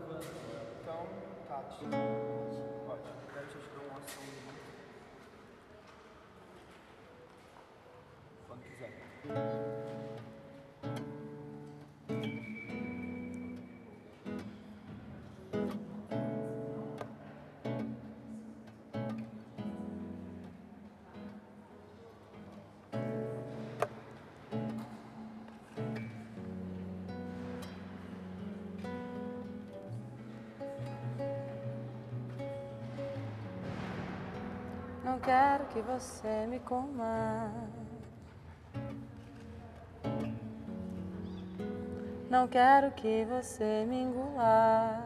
gravando. Então, tá. Pode. Quero te ajudar uma ação Quando quiser. Não quero que você me coma. Não quero que você me engula.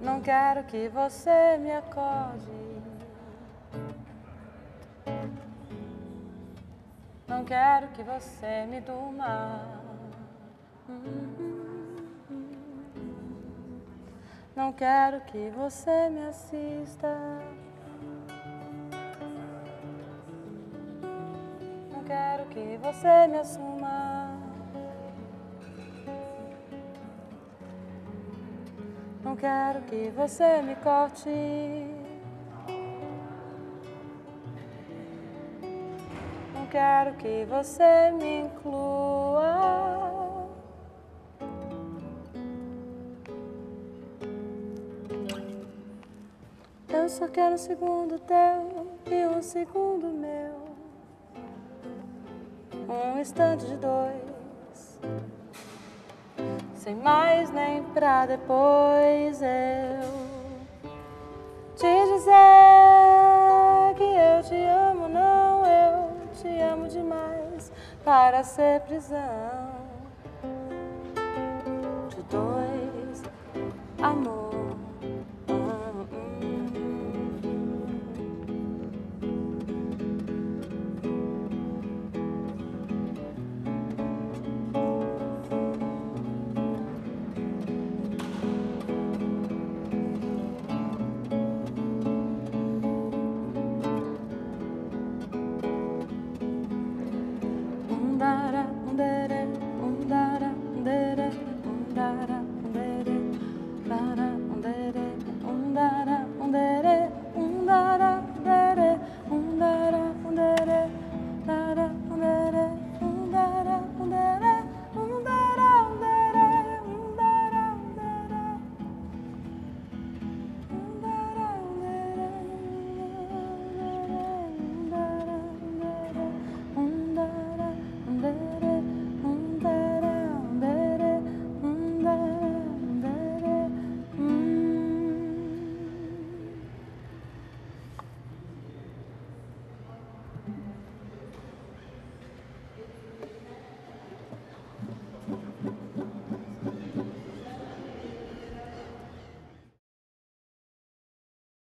Não quero que você me acorde. Não quero que você me durma. Não quero que você me assista. Não quero que você me assuma. Não quero que você me corte. Não quero que você me inclua. Eu só quero um segundo teu e um segundo meu. Um instante de dois. Sem mais nem pra depois eu te dizer que eu te amo, não, eu te amo demais para ser prisão de dois amores.